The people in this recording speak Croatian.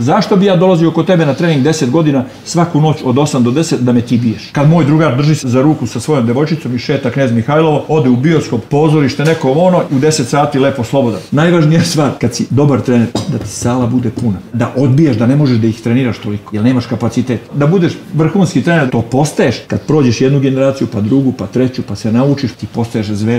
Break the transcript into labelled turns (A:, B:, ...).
A: Zašto bi ja dolazio kod tebe na trening 10 godina svaku noć od 8 do 10 da me ti biješ? Kad moj drugar drži se za ruku sa svojom devojčicom i šeta Knez Mihajlovo, ode u bioskop, pozorište, neko ono, u 10 sati lepo slobodan. Najvažnija stvar kad si dobar trener, da ti sala bude puna, da odbiješ, da ne možeš da ih treniraš toliko, jer nemaš kapacitet. Da budeš vrhunski trener, to postaješ kad prođeš jednu generaciju, pa drugu, pa treću, pa se naučiš, ti postaješ zver.